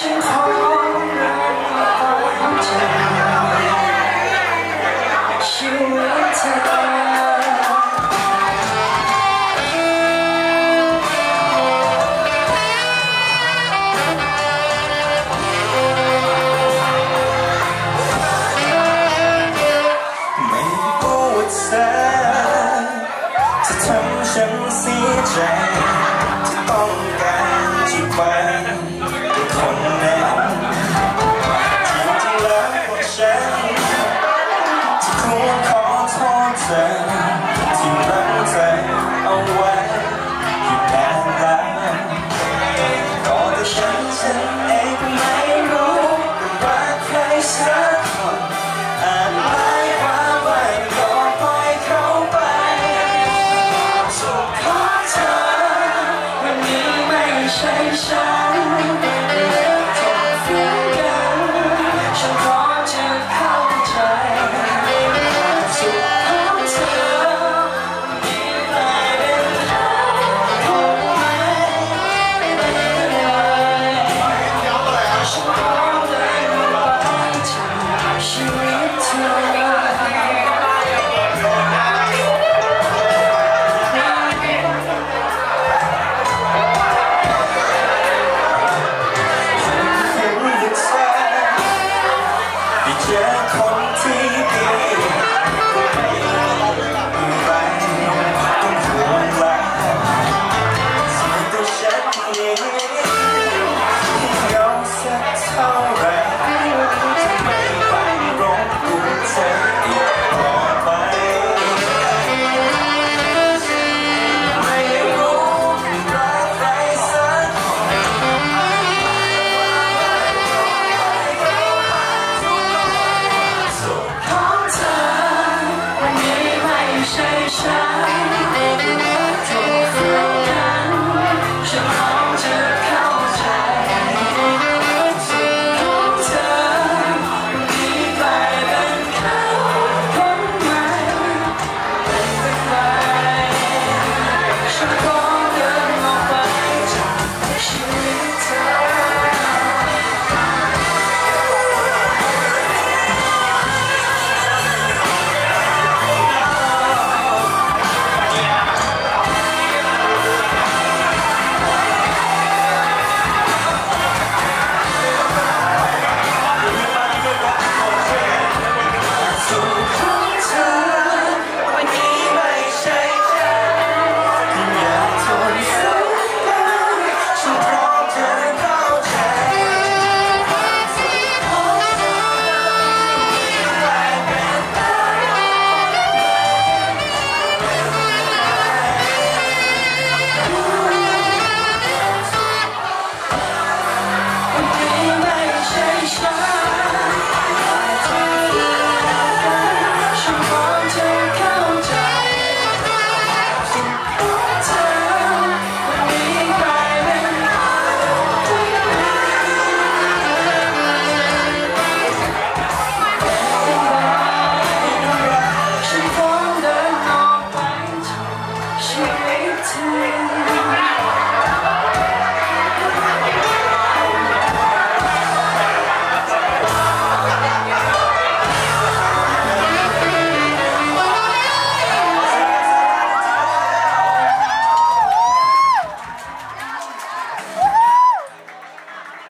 身旁 contain great time.